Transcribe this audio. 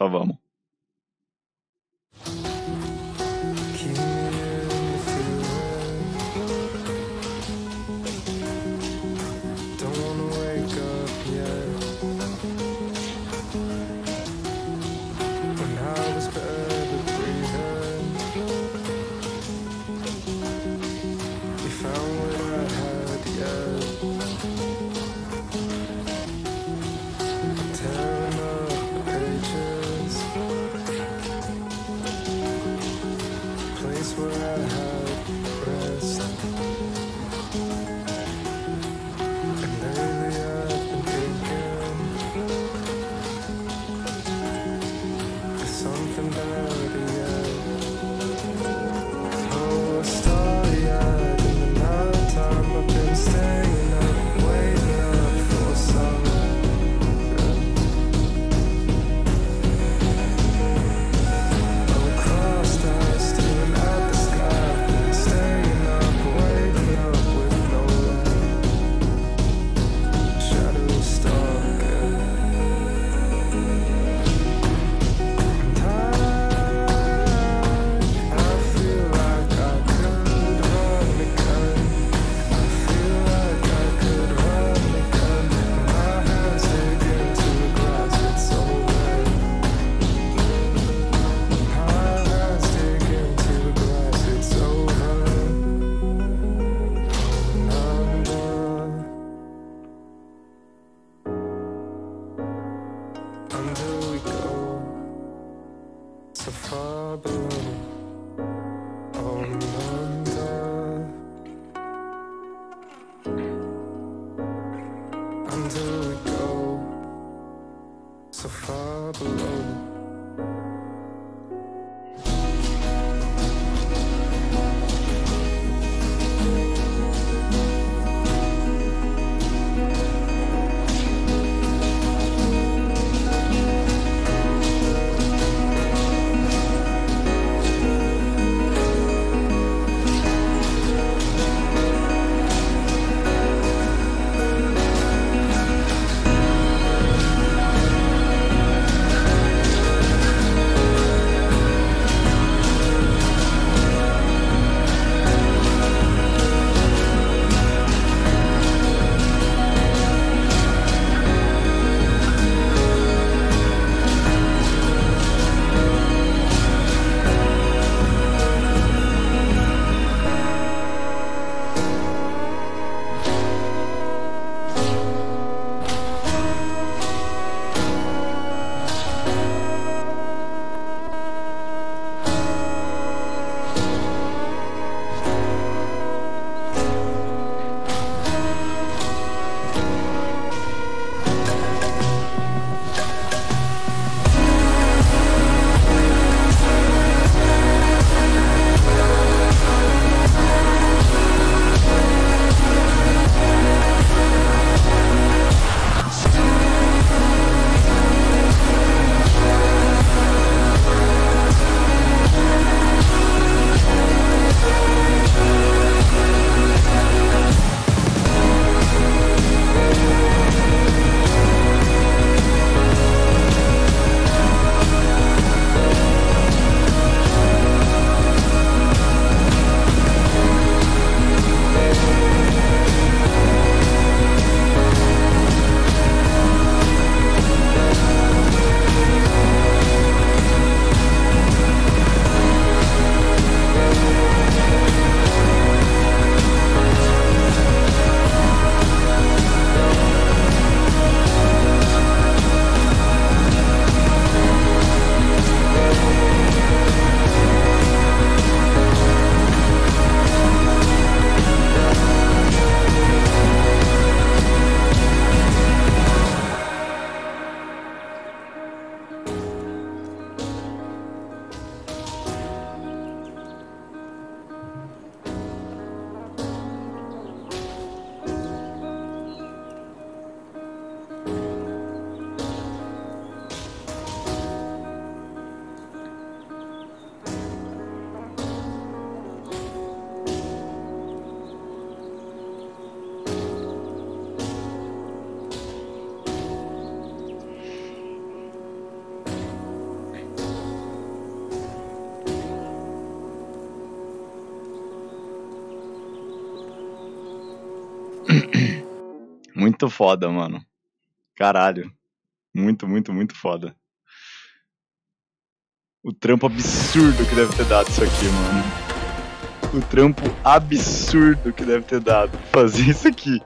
Só vamos. It's a problem. Muito foda, mano. Caralho. Muito, muito, muito foda. O trampo absurdo que deve ter dado isso aqui, mano. O trampo absurdo que deve ter dado fazer isso aqui.